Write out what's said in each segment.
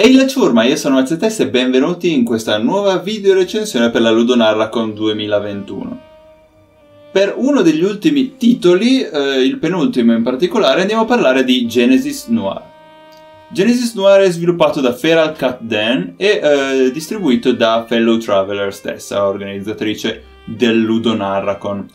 Ehi la ciurma, io sono Mazzetes e benvenuti in questa nuova video recensione per la Ludonarracon 2021. Per uno degli ultimi titoli, eh, il penultimo in particolare, andiamo a parlare di Genesis Noir. Genesis Noir è sviluppato da Feral Cat Dan e eh, distribuito da Fellow Traveler stessa, organizzatrice del Ludonarracon.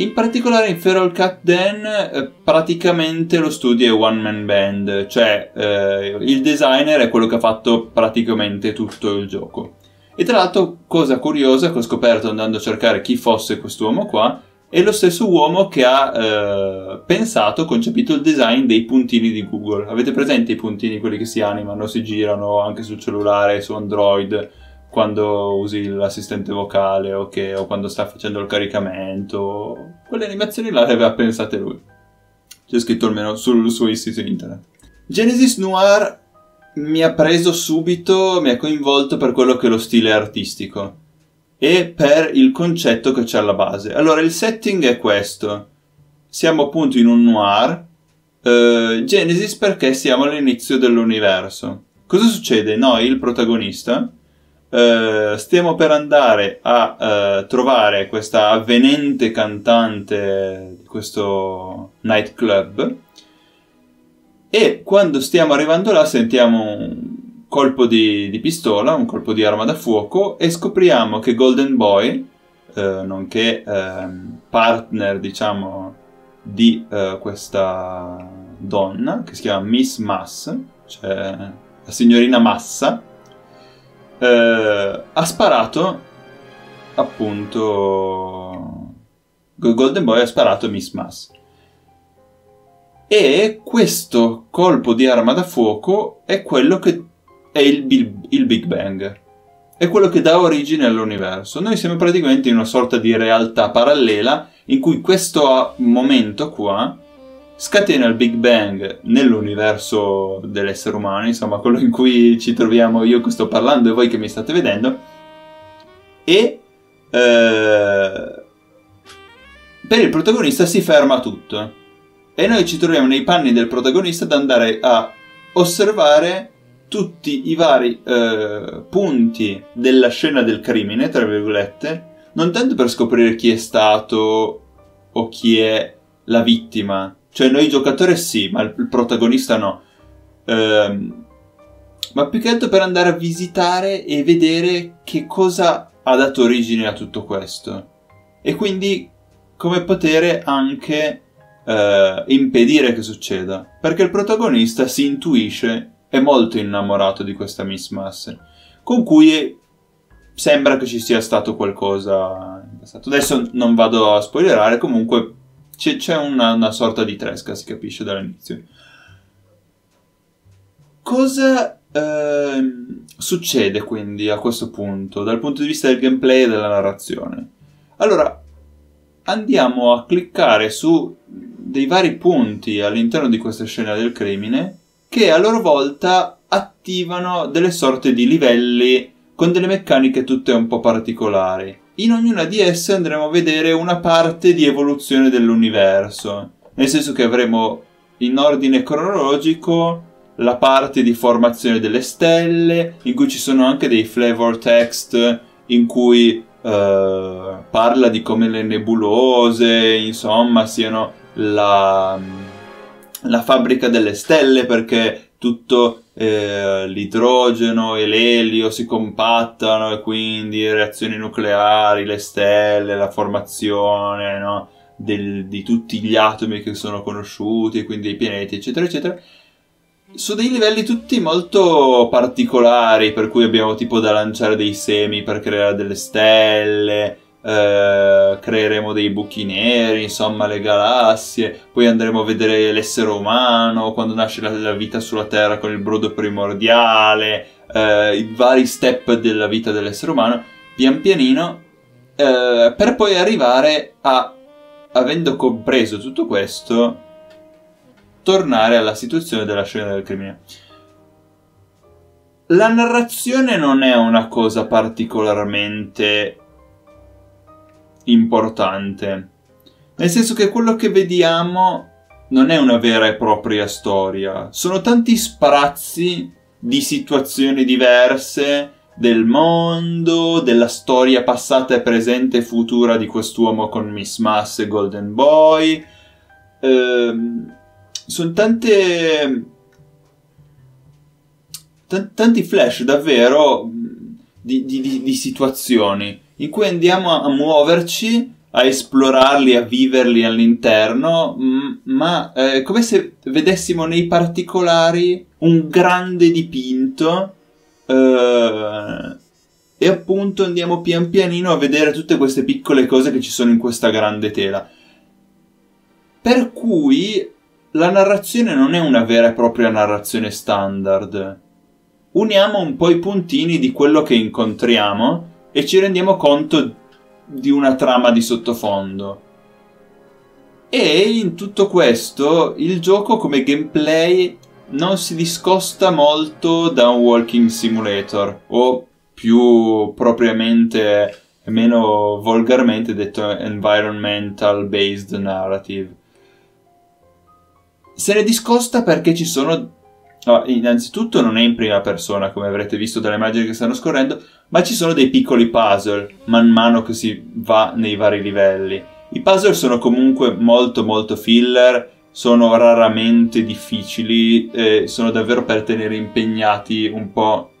In particolare in Feral Cat Dan eh, praticamente lo studio è one man band, cioè eh, il designer è quello che ha fatto praticamente tutto il gioco. E tra l'altro, cosa curiosa che ho scoperto andando a cercare chi fosse quest'uomo qua, è lo stesso uomo che ha eh, pensato, concepito il design dei puntini di Google. Avete presente i puntini, quelli che si animano, si girano anche sul cellulare, su Android? Quando usi l'assistente vocale o, che, o quando sta facendo il caricamento. Quelle animazioni là le aveva pensate lui. C'è scritto almeno sul suo sito internet. Genesis Noir mi ha preso subito, mi ha coinvolto per quello che è lo stile artistico e per il concetto che c'è alla base. Allora, il setting è questo. Siamo appunto in un noir. Uh, Genesis perché siamo all'inizio dell'universo. Cosa succede? Noi, il protagonista, Uh, stiamo per andare a uh, trovare questa avvenente cantante di questo nightclub. E quando stiamo arrivando là sentiamo un colpo di, di pistola, un colpo di arma da fuoco e scopriamo che Golden Boy, uh, nonché ehm, partner diciamo di questa donna che si chiama Miss Mass, cioè la signorina Massa, eh, ha sparato appunto Golden Boy ha sparato Miss Mass. E questo colpo di arma da fuoco è quello che è il, il Big Bang. È quello che dà origine all'universo. Noi siamo praticamente in una sorta di realtà parallela in cui questo momento qua scatena il Big Bang nell'universo dell'essere umano, insomma quello in cui ci troviamo io che sto parlando e voi che mi state vedendo, e eh, per il protagonista si ferma tutto. E noi ci troviamo nei panni del protagonista ad andare a osservare tutti i vari eh, punti della scena del crimine, tra virgolette, non tanto per scoprire chi è stato o chi è la vittima, cioè noi giocatori sì, ma il protagonista no. Ehm, ma più che altro per andare a visitare e vedere che cosa ha dato origine a tutto questo. E quindi come poter anche eh, impedire che succeda. Perché il protagonista si intuisce, è molto innamorato di questa Miss Master, con cui sembra che ci sia stato qualcosa in passato. Adesso non vado a spoilerare, comunque c'è, c'è una, una, sorta di tresca, si capisce dall'inizio. Cosa eh, succede quindi a questo punto, dal punto di vista del gameplay e della narrazione? Allora, andiamo a cliccare su dei vari punti all'interno di questa scena del crimine che a loro volta attivano delle sorte di livelli con delle meccaniche tutte un po' particolari in ognuna di esse andremo a vedere una parte di evoluzione dell'universo, nel senso che avremo in ordine cronologico la parte di formazione delle stelle, in cui ci sono anche dei flavor text in cui uh, parla di come le nebulose, insomma, siano la, la fabbrica delle stelle perché tutto eh, l'idrogeno e l'elio si compattano e quindi reazioni nucleari, le stelle, la formazione no? Del, di tutti gli atomi che sono conosciuti, quindi i pianeti, eccetera, eccetera, su dei livelli tutti molto particolari, per cui abbiamo tipo da lanciare dei semi per creare delle stelle, eh, creeremo dei buchi neri, insomma le galassie, poi andremo a vedere l'essere umano, quando nasce la, la vita sulla Terra con il brodo primordiale, eh, i vari step della vita dell'essere umano, pian pianino, eh, per poi arrivare a, avendo compreso tutto questo, tornare alla situazione della scena del crimine. La narrazione non è una cosa particolarmente importante. Nel senso che quello che vediamo non è una vera e propria storia, sono tanti sprazzi di situazioni diverse, del mondo, della storia passata, presente e futura di quest'uomo con Miss Mass e Golden Boy. Ehm, sono tante. T- tanti flash davvero di, di, di, di, situazioni in cui andiamo a, muoverci a esplorarli, a viverli all'interno, ma è eh, come se vedessimo nei particolari un grande dipinto eh, e appunto andiamo pian pianino a vedere tutte queste piccole cose che ci sono in questa grande tela. Per cui la narrazione non è una vera e propria narrazione standard. Uniamo un po' i puntini di quello che incontriamo e ci rendiamo conto di una trama di sottofondo. E in tutto questo il gioco come gameplay non si discosta molto da un walking simulator o più propriamente e meno volgarmente detto environmental based narrative. Se ne discosta perché ci sono No, innanzitutto non è in prima persona, come avrete visto dalle immagini che stanno scorrendo, ma ci sono dei piccoli puzzle man mano che si va nei vari livelli. I puzzle sono comunque molto molto filler, sono raramente difficili, e sono davvero per tenere impegnati un po'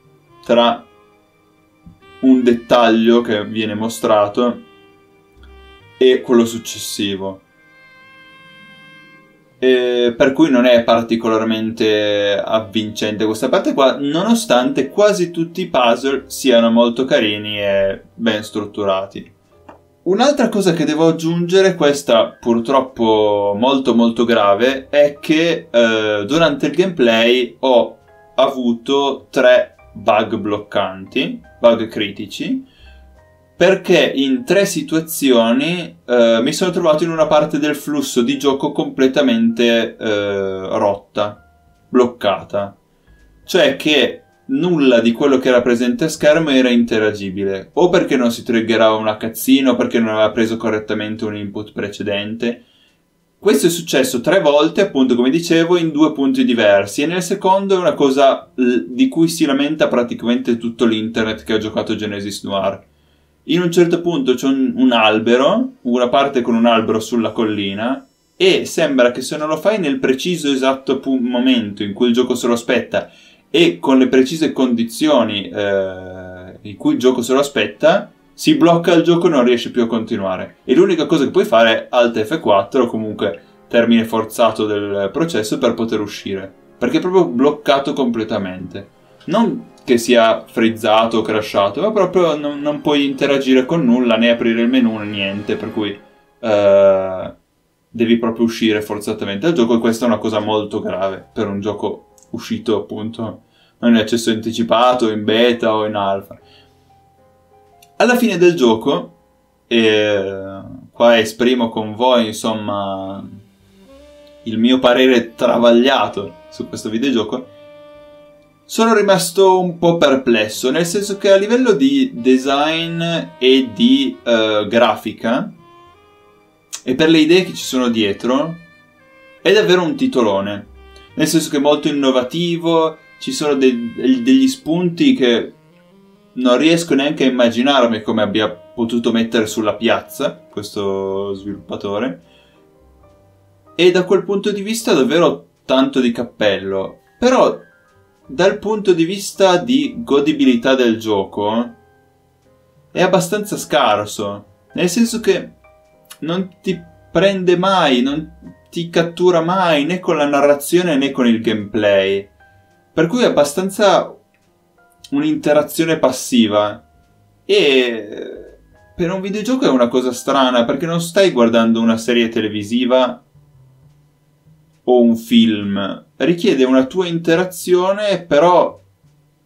tra un dettaglio che viene mostrato e quello successivo eh, per cui non è particolarmente avvincente questa parte qua, nonostante quasi tutti i puzzle siano molto carini e ben strutturati. Un'altra cosa che devo aggiungere, questa purtroppo molto molto grave, è che eh, durante il gameplay ho avuto tre bug bloccanti, bug critici, perché in tre situazioni eh, mi sono trovato in una parte del flusso di gioco completamente eh, rotta, bloccata. Cioè che nulla di quello che era presente a schermo era interagibile, o perché non si triggerava una cazzina, o perché non aveva preso correttamente un input precedente. Questo è successo tre volte, appunto, come dicevo, in due punti diversi, e nel secondo è una cosa di cui si lamenta praticamente tutto l'internet che ha giocato Genesis Noir in un certo punto c'è un, un albero, una parte con un albero sulla collina, e sembra che se non lo fai nel preciso esatto pu- momento in cui il gioco se lo aspetta e con le precise condizioni eh, in cui il gioco se lo aspetta, si blocca il gioco e non riesce più a continuare. E l'unica cosa che puoi fare è Alt F4 o comunque termine forzato del processo per poter uscire. Perché è proprio bloccato completamente. Non che sia frizzato o crashato, ma proprio non, non, puoi interagire con nulla, né aprire il menu, né niente, per cui uh, devi proprio uscire forzatamente dal gioco e questa è una cosa molto grave per un gioco uscito appunto non in accesso anticipato, in beta o in alfa. Alla fine del gioco, e qua esprimo con voi insomma il mio parere travagliato su questo videogioco, sono rimasto un po' perplesso, nel senso che a livello di design e di uh, grafica e per le idee che ci sono dietro è davvero un titolone, nel senso che è molto innovativo, ci sono de- degli spunti che non riesco neanche a immaginarmi come abbia potuto mettere sulla piazza questo sviluppatore. E da quel punto di vista davvero tanto di cappello, però dal punto di vista di godibilità del gioco è abbastanza scarso, nel senso che non ti prende mai, non ti cattura mai né con la narrazione né con il gameplay. Per cui è abbastanza un'interazione passiva e per un videogioco è una cosa strana perché non stai guardando una serie televisiva o un film. Richiede una tua interazione, però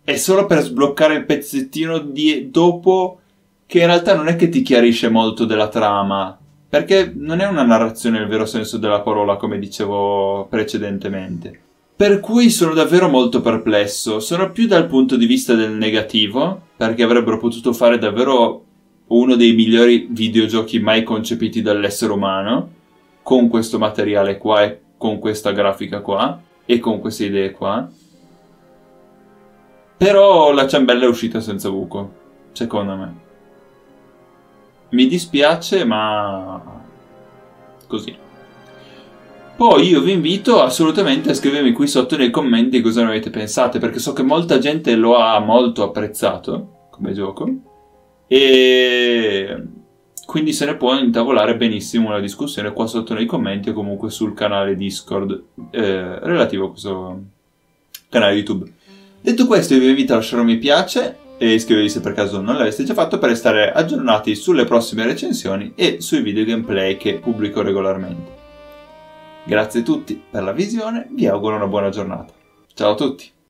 è solo per sbloccare il pezzettino di dopo che in realtà non è che ti chiarisce molto della trama, perché non è una narrazione nel vero senso della parola, come dicevo precedentemente. Per cui sono davvero molto perplesso, sono più dal punto di vista del negativo, perché avrebbero potuto fare davvero uno dei migliori videogiochi mai concepiti dall'essere umano, con questo materiale qua e con questa grafica qua e con queste idee qua. Però la ciambella è uscita senza buco, secondo me. Mi dispiace, ma così. Poi io vi invito assolutamente a scrivermi qui sotto nei commenti cosa ne avete pensate, perché so che molta gente lo ha molto apprezzato come gioco e quindi se ne può intavolare benissimo una discussione qua sotto nei commenti o comunque sul canale Discord eh, relativo a questo canale YouTube. Detto questo, vi invito a lasciare un mi piace e iscrivervi se per caso non l'aveste già fatto per restare aggiornati sulle prossime recensioni e sui video gameplay che pubblico regolarmente. Grazie a tutti per la visione, vi auguro una buona giornata. Ciao a tutti!